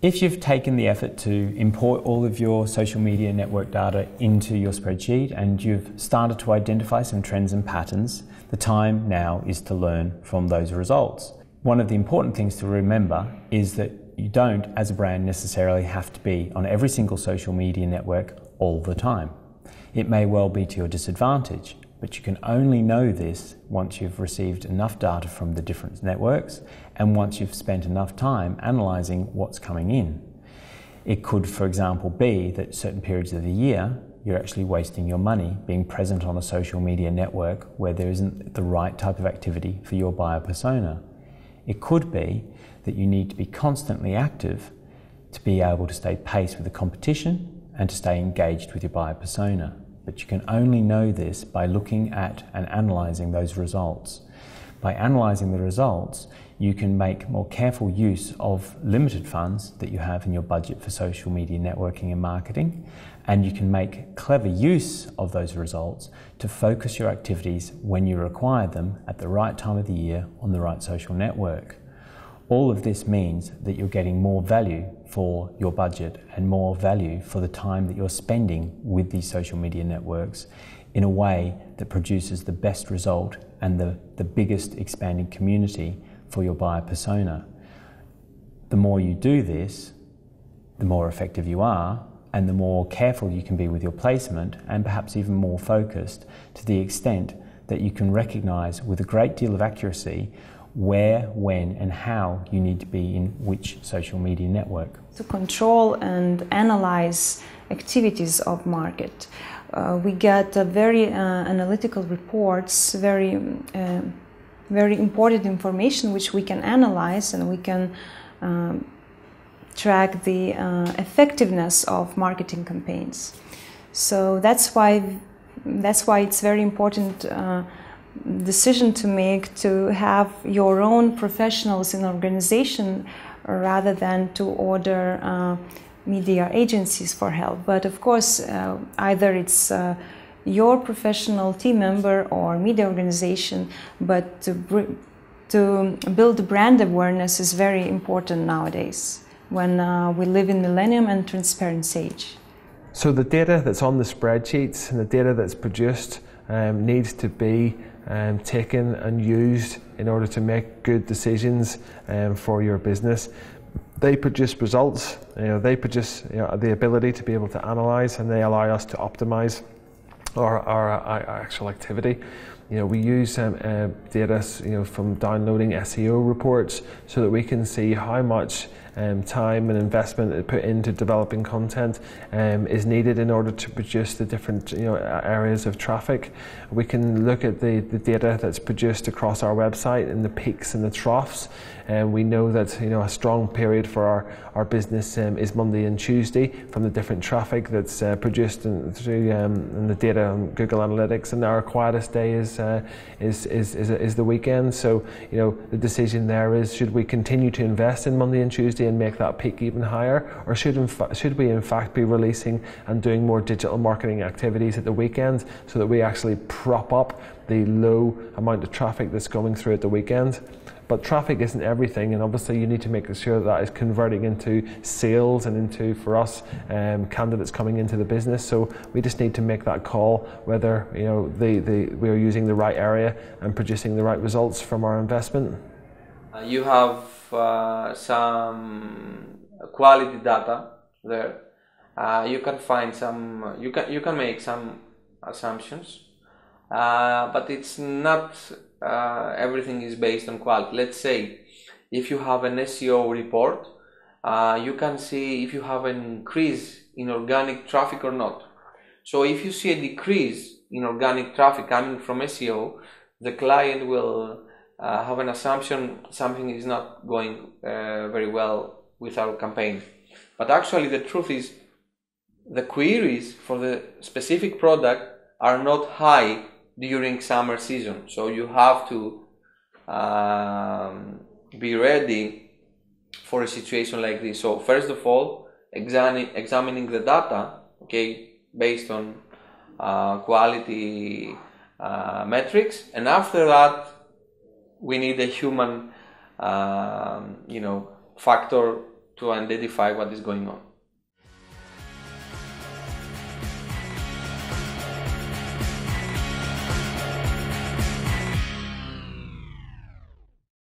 If you've taken the effort to import all of your social media network data into your spreadsheet and you've started to identify some trends and patterns, the time now is to learn from those results. One of the important things to remember is that you don't, as a brand, necessarily have to be on every single social media network all the time. It may well be to your disadvantage, but you can only know this once you've received enough data from the different networks and once you've spent enough time analysing what's coming in. It could, for example, be that certain periods of the year you're actually wasting your money being present on a social media network where there isn't the right type of activity for your buyer persona. It could be that you need to be constantly active to be able to stay pace with the competition and to stay engaged with your buyer persona but you can only know this by looking at and analysing those results. By analysing the results, you can make more careful use of limited funds that you have in your budget for social media networking and marketing, and you can make clever use of those results to focus your activities when you require them at the right time of the year on the right social network. All of this means that you're getting more value for your budget and more value for the time that you're spending with these social media networks in a way that produces the best result and the, the biggest expanding community for your buyer persona. The more you do this, the more effective you are, and the more careful you can be with your placement, and perhaps even more focused to the extent that you can recognize with a great deal of accuracy where, when, and how you need to be in which social media network. To control and analyze activities of market, uh, we get very uh, analytical reports, very, uh, very important information which we can analyze and we can um, track the uh, effectiveness of marketing campaigns. So that's why that's why it's very important uh, decision to make to have your own professionals in organization rather than to order uh, media agencies for help. But of course, uh, either it's uh, your professional team member or media organization, but to, to build brand awareness is very important nowadays when uh, we live in millennium and transparency age. So the data that's on the spreadsheets and the data that's produced um, needs to be um, taken and used in order to make good decisions um, for your business. They produce results, you know, they produce you know, the ability to be able to analyze and they allow us to optimize our, our, our actual activity. You know, we use um, uh, data you know, from downloading SEO reports so that we can see how much um, time and investment put into developing content um, is needed in order to produce the different you know, areas of traffic. We can look at the, the data that's produced across our website and the peaks and the troughs. And we know that you know a strong period for our, our business um, is Monday and Tuesday from the different traffic that's uh, produced in, through um, in the data on Google Analytics. And our quietest day is, uh, is, is, is, is the weekend. So you know the decision there is should we continue to invest in Monday and Tuesday and make that peak even higher, or should, fa- should we in fact be releasing and doing more digital marketing activities at the weekend so that we actually prop up the low amount of traffic that's going through at the weekend? But traffic isn't everything, and obviously you need to make sure that, that is converting into sales and into, for us, um, candidates coming into the business. So we just need to make that call whether you know the, the, we are using the right area and producing the right results from our investment. Uh, you have uh, some quality data there. Uh, you can find some. You can you can make some assumptions, uh, but it's not uh, everything is based on quality. Let's say if you have an SEO report, uh, you can see if you have an increase in organic traffic or not. So if you see a decrease in organic traffic coming from SEO, the client will uh, have an assumption something is not going uh, very well with our campaign. But actually, the truth is the queries for the specific product are not high during summer season. So you have to um, be ready for a situation like this. So first of all, examining examining the data, okay, based on uh, quality uh, metrics, and after that we need a human, um, you know, factor to identify what is going on.